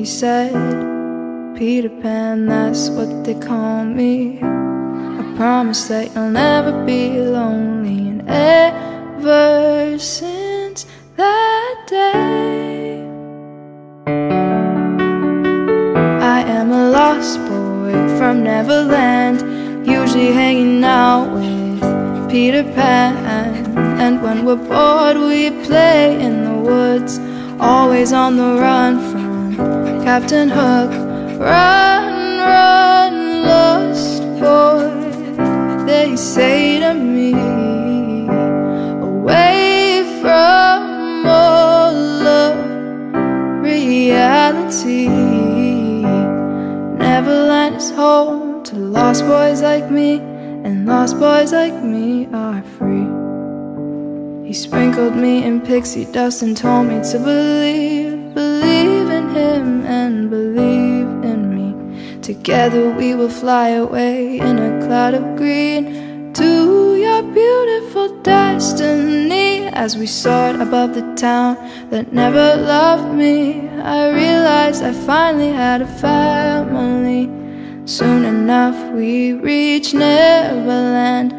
He said Peter Pan, that's what they call me. I promise that you'll never be lonely And ever since that day. I am a lost boy from Neverland Usually hanging out with Peter Pan. And when we're bored we play in the woods Always on the run from Captain Hook Run, run, lost boy, they say to me Away from all of reality. Neverland is home to lost boys like me And lost boys like me are free. He sprinkled me in pixie dust and told me to believe Believe him and believe in me. Together we will fly away in a cloud of green To your beautiful destiny. As we soared above the town that never loved me I realized I finally had a family. Soon enough we reached Neverland.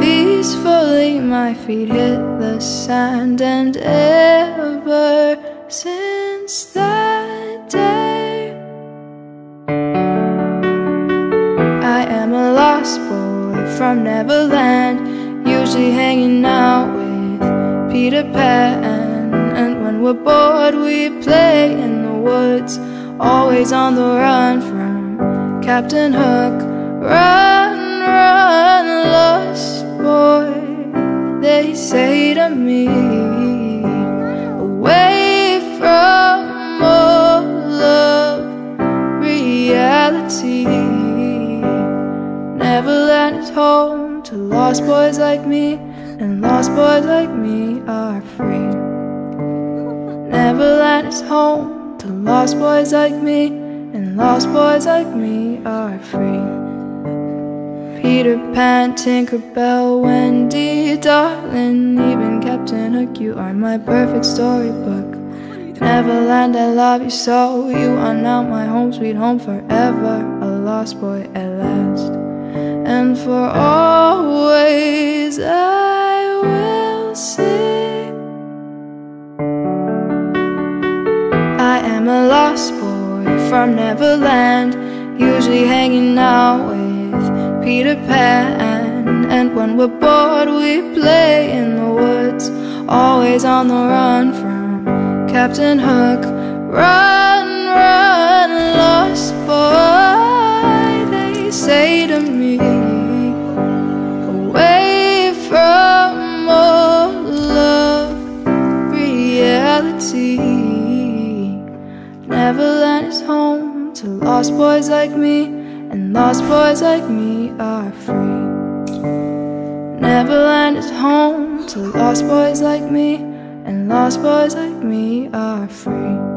Peacefully my feet hit the sand And ever since lost boy from Neverland Usually hanging out with Peter Pan. And when we're bored we play in the woods Always on the run from Captain Hook. Run, to lost boys like me And lost boys like me are free. Neverland is home to lost boys like me And lost boys like me are free. Peter Pan, Tinkerbell, Wendy, darling Even Captain Hook, you are my perfect storybook. Neverland, I love you so You are now my home, sweet home forever. A lost boy and for always I will sing. I am a lost boy from Neverland, usually hanging out with Peter Pan. And when we're bored, we play in the woods, always on the run from Captain Hook. Run, lost boys like me, and lost boys like me are free. Neverland is home to lost boys like me, and lost boys like me are free.